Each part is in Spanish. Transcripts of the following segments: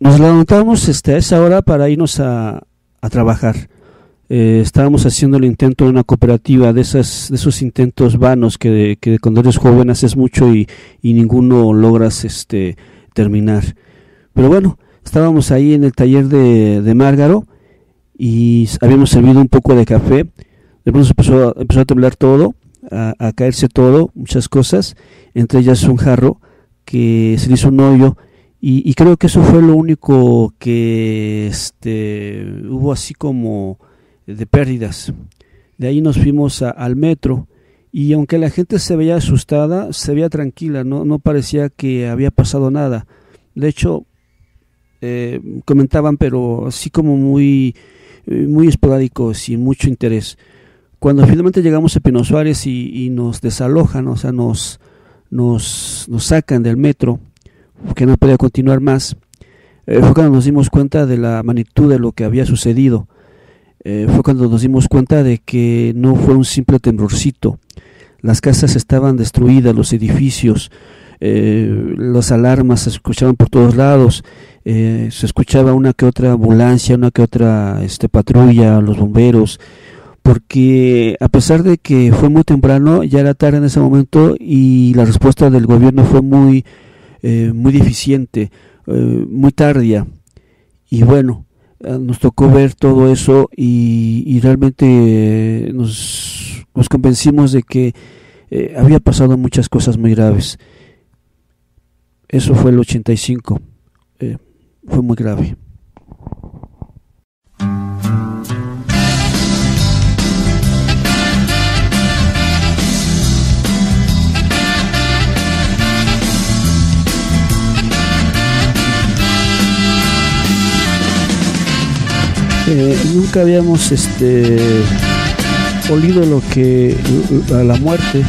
nos levantamos este, a esa hora para irnos a, a trabajar. Eh, estábamos haciendo el intento de una cooperativa, de, esas, de esos intentos vanos que, que cuando eres joven haces mucho y, y ninguno logras este, terminar. Pero bueno, estábamos ahí en el taller de, de Márgaro y habíamos servido un poco de café. De pronto empezó, empezó a temblar todo, a, a, caerse todo, muchas cosas, entre ellas un jarro que se le hizo un hoyo y, y, creo que eso fue lo único que este, hubo así como de pérdidas. De ahí nos fuimos a, al metro y aunque la gente se veía asustada, se veía tranquila, no, no parecía que había pasado nada. De hecho, eh, comentaban, pero así como muy, muy esporádico, sin mucho interés. Cuando finalmente llegamos a Pino Suárez y, y nos desalojan, o sea, nos, nos sacan del metro, que no podía continuar más, eh, fue cuando nos dimos cuenta de la magnitud de lo que había sucedido. Eh, fue cuando nos dimos cuenta de que no fue un simple temblorcito. Las casas estaban destruidas, los edificios, eh, las alarmas se escuchaban por todos lados, se escuchaba una que otra ambulancia, una que otra este, patrulla, los bomberos, porque a pesar de que fue muy temprano, ya era tarde en ese momento y la respuesta del gobierno fue muy eh, muy deficiente, eh, muy tardía. Y bueno, eh, nos tocó ver todo eso y, realmente nos, nos, convencimos de que eh, había pasado muchas cosas muy graves. Eso fue el 85. fue muy grave. Eh, nunca habíamos este olido lo que a la muerte.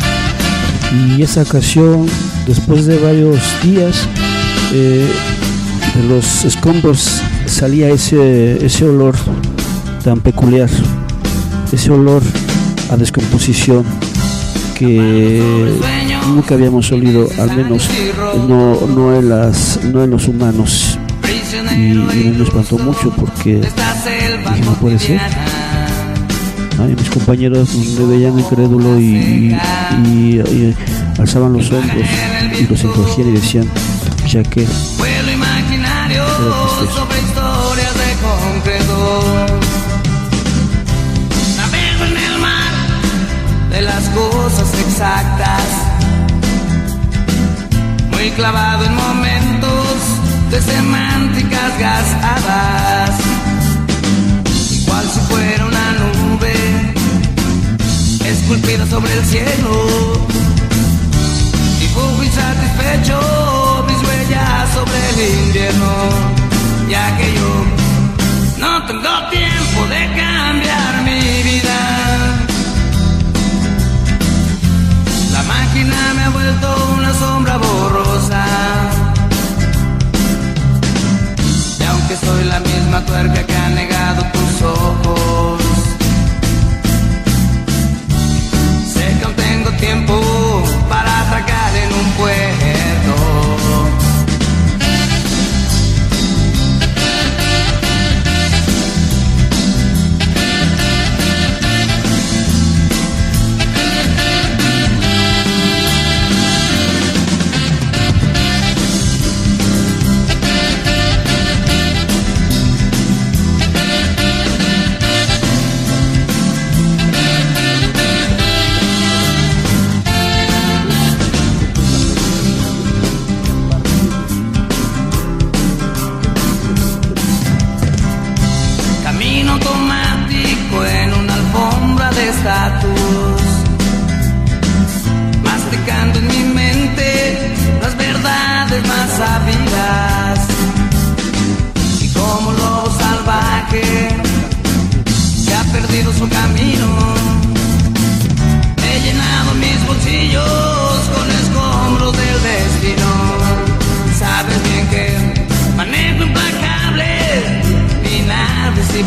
Y esa ocasión después de varios días eh, de los escombros salía ese ese olor tan peculiar ese olor a descomposición que nunca habíamos olido al menos no, no las no en los humanos y, me espantó mucho porque dije no puede ser Ay, mis compañeros me veían incrédulo y, y, y, y, alzaban los hombros y los encogían y decían ya que sobre historias de concreto navego en el mar de las cosas exactas muy clavado en momentos de semánticas gastadas, igual si fuera una nube esculpida sobre el cielo. Dibujo insatisfecho mis huellas sobre el invierno, ya que yo no tengo tiempo de cambiar mi vida.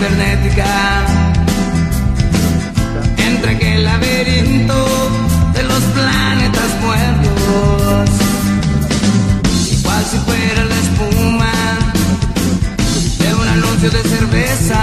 cibernética. Entre aquel laberinto de los planetas muertos. Igual si fuera la espuma de un anuncio de cerveza.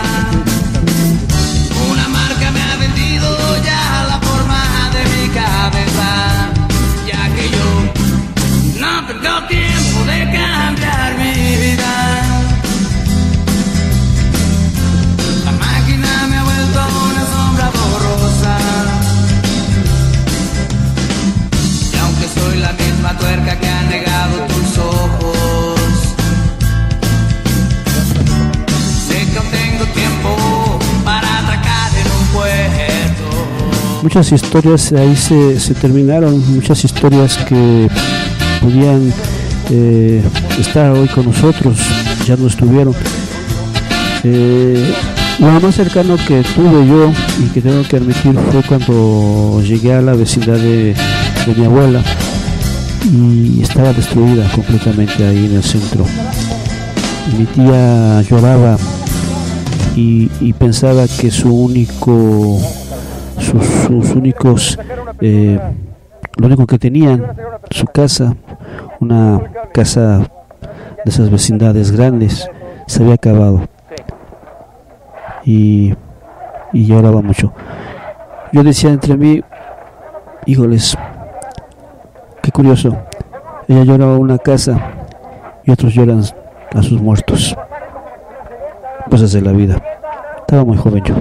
Muchas historias ahí se, terminaron, muchas historias que podían eh, estar hoy con nosotros, ya no estuvieron. Eh, lo más cercano que tuve yo y que tengo que admitir fue cuando llegué a la vecindad de, de mi abuela y estaba destruida completamente ahí en el centro. mi tía lloraba y, pensaba que su único, sus, sus únicos, eh, lo único que tenían, su casa, una casa de esas vecindades grandes, se había acabado. Y, y lloraba mucho. Yo decía entre mí, híjoles, qué curioso, ella lloraba una casa y otros lloran a sus muertos. Cosas de la vida. Estaba muy joven yo.